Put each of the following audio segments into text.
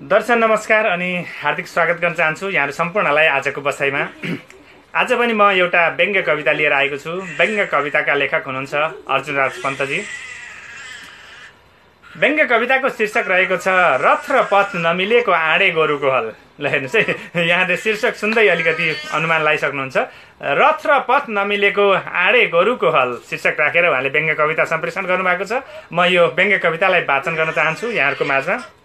दर्शन नमस्कार अनि हार्दिक स्वागत गर्न चाहन्छु। यहाँहरू सम्पूर्णलाई आजको बसाइमा। आज पनि म एउटा व्यङ्ग्य कविता लिएर आएको छु। व्यङ्ग्य कविताका लेखक हुनुहुन्छ अर्जुन राज पन्तजी। व्यङ्ग्य कविताको शीर्षक रहेको छ रथ र पथ नमिलेको आँडे गोरुको हल। ल हेर्नुहोस् है। यहाँले शीर्षक सुन्दै अलिकति अनुमान लगाइसक्नुहुन्छ रथ र पथ नमिलेको आँडे गोरुको हल। शीर्षक राखेर उहाँले व्यङ्ग्य कविता सम्प्रेषण गर्नुभएको छ। म यो व्यङ्ग्य कवितालाई वाचन गर्न चाहन्छु यहाँहरूको माझमा।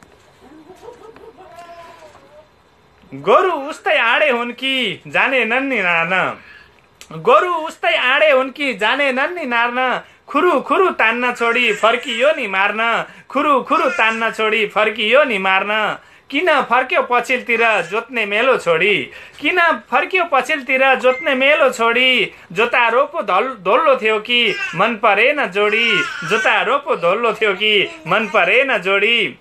गोरु उस्तै आडे हुन् कि जाने नन्नी नार्न? गोरु उस्तै आडे हुन् कि जाने नन्नी नार्न? खुरु खुरु तान्न छोडी फर्कियो नि मार्न। खुरु खुरु तान्न छोडी फर्कियो नि मार्न। किन फर्क्यो पछिल्तिर जोत्ने मेलो छोडी? किन फर्क्यो पछिल्तिर जोत्ने मेलो छोडी? जोता रोपो धल धोल्लो थियो कि मन परेन जोडी? जोता रोपो धोल्लो थियो कि मन परेन जोडी?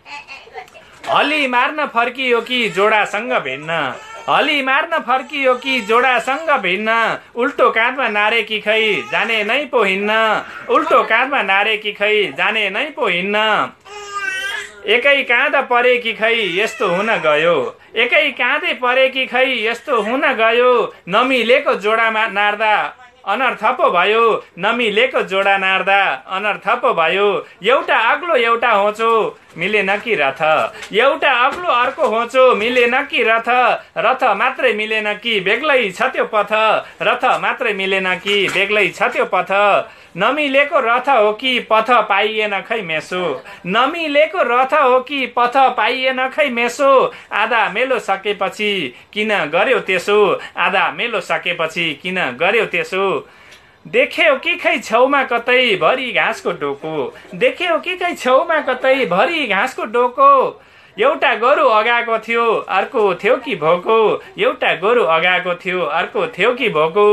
हली मार्न फर्कियो कि जोडासँग भिन्न? हली मार्न फर्कियो कि जोडासँग भिन्न? उल्टो काँधमा नारे कि खै जाने नै पो हिन्न उल्टो काँधमा नारे कि खै जाने नै पो हिन्न एकै काँध परे कि खै यस्तो हुन गयो। एकै काँधे परे कि खै यस्तो हुन गयो। नमिलेको जोडामा नार्दा अनर्थ पो भयो नमिलेको जोडा नार्दा। अनर्थ पो भयो एउटा अग्लो एउटा होचो मिलेन कि रथ। एउटा अग्लो अर्को होचो मिलेन कि रथ। रथ मात्रै मिलेन कि बेग्लै छ त्यो पथ। रथ मात्रै मिलेन कि बेग्लै छ त्यो पथ। नमिलेको रथ हो कि पथ पाइएन खै मेसो? नमिलेको रथ हो कि पथ पाइएन खै मेसो? आधा मेलो सकेपछि किन गर्यो त्यसो? आधा मेलो सकेपछि किन गर्यो त्यसो? देख्यौ कि खै छेउमा कतै भरि घाँसको डोको? देख्यौ कि खै छेउमा कतै भरि घाँसको डोको? एउटा गोरु अगाएको थियो अर्को थियो कि भोको? एउटा गोरु अगाएको थियो अर्को थियो कि भोको?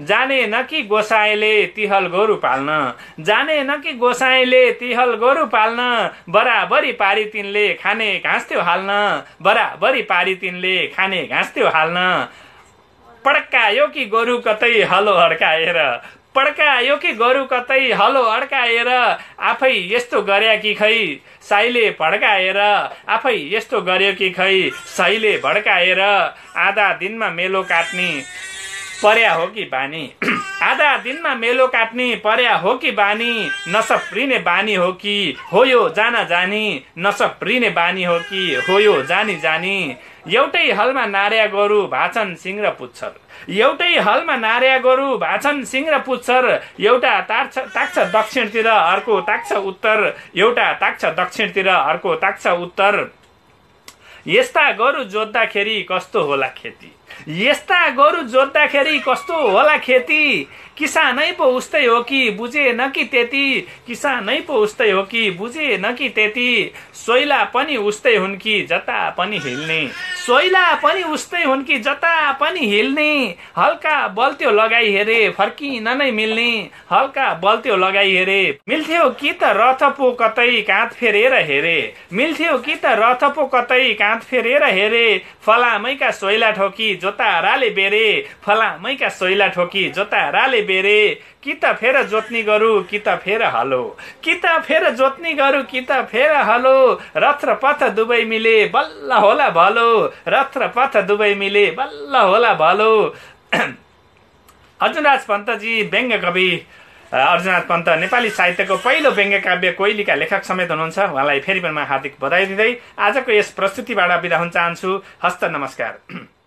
जाने न कि गोसाईले तिहल गोरु पाल्न। जाने न कि गोसाईले तिहल गोरु पाल्न। बराबरी पारी तिनले खाने घाँस थियो हाल्न। बराबरी पारी तिनले खाने घाँस थियो हाल्न। पड्कायो कि गोरु कतै हलो हड्काएर। पड्कायो कि गोरु कतै? हलो अड्काएर आफै यस्तो गर्या कि खै? साइले भड्काएर आफै यस्तो गर्यो कि खै? साइले भड्काएर आधा दिनमा मेलो काट्ने। पर्या हो कि बानी? आधा दिनमा मेलो काट्ने पर्या हो कि बानी? नसप्रिने बानी हो कि? हो यो जान जानी नसप्रिने बानी हो कि? हो यो जानी जानी। एउटै हलमा नार्या गोरु भाछन् सिंह र पुच्छर। एउटै हलमा नार्या गोरु भाछन् सिंह र पुच्छर। एउटा ताक्छ ताक्छ दक्षिणतिर अर्को ताक्छ उत्तर। एउटा ताक्छ दक्षिणतिर अर्को ताक्छ उत्तर। यस्ता गोरु जोत्दाखेरि कस्तो होला खेती? यस्ता गोरु जोत्दाखेरि कस्तो होला खेती? किसानै पो उस्तै हो कि बुझे न कि त्यति? किसानै पो उस्तै हो कि बुझे न कि त्यति? सोइला पनि उस्तै हुन् कि जता पनि हिल्ने? सोइला पनि उस्तै हुन् कि जता पनि हिल्ने? हल्का बल्त्यो लगाई हेरे फर्किन नै मिल्ने? हल्का बल्त्यो लगाई हेरे मिल्थ्यो कि त रथ पो कतै काँध फेरेर हेरे? मिल्थ्यो कि त रथ पो कतै काँध फेरेर हेरे? फलामैका सोइला ठोकी जोता राले बेरे फलामैका सोइला ठोकी जोता राले बेरे। कि त फेर जोत्नी गरु कि त फेर हलो। कि त फेर जोत्नी गरु कि त फेर हलो। रथ र पथ दुवै मिले बल्ल होला भलो। रथ र पथ दुवै मिले बल्ल होला भलो। अर्जुनराज पन्तजी व्यङ्ग्य कवि। अर्जुनराज पन्त नेपाली साहित्यको पहिलो व्यङ्ग्य काव्य कोइलीका लेखक समेत हुनुहुन्छ। उहाँलाई फेरि पनि म हार्दिक बधाई दिँदै आजको यस प्रस्तुतिबाट बिदा हुन चाहन्छु। हस्त नमस्कार।